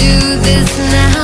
do this now?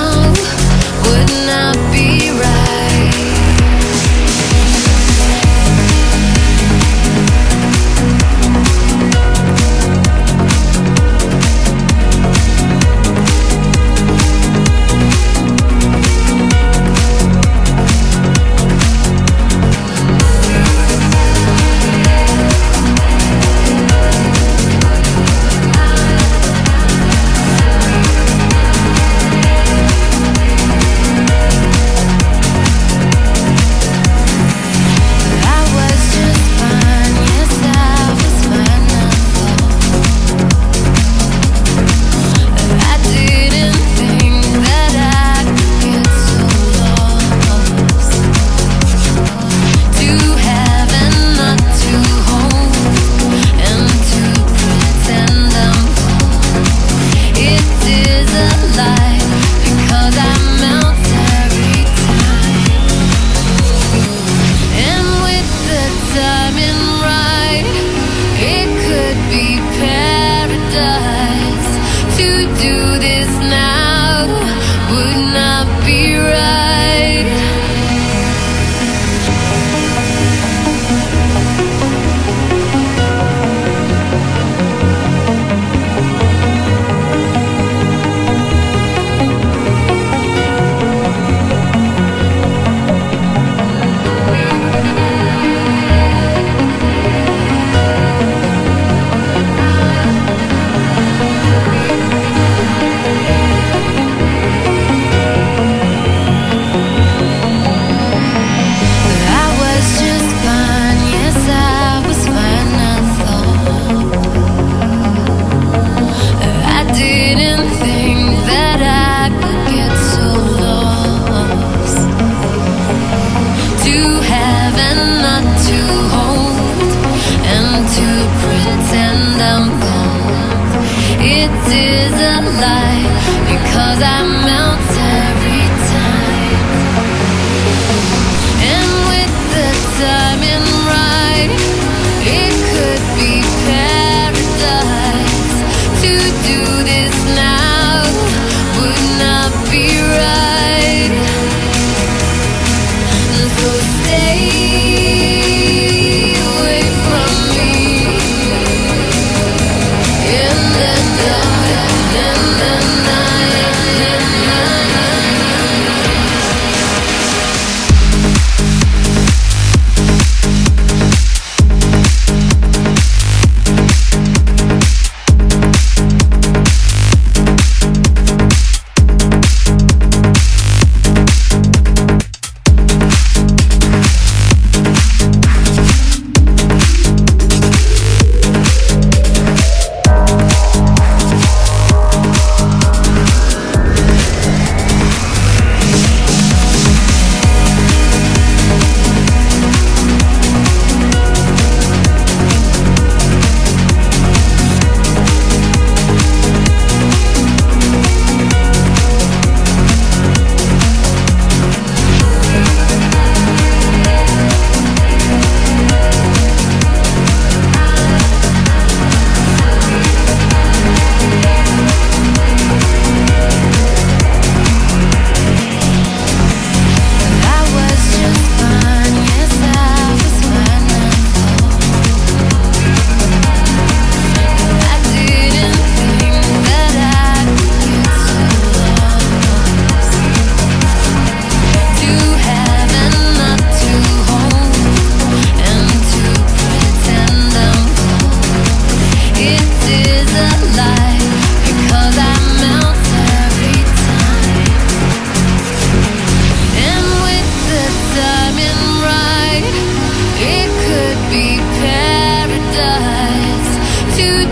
It isn't lie because I melt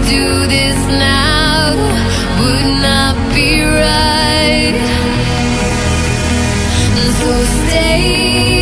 do this now would not be right. So stay.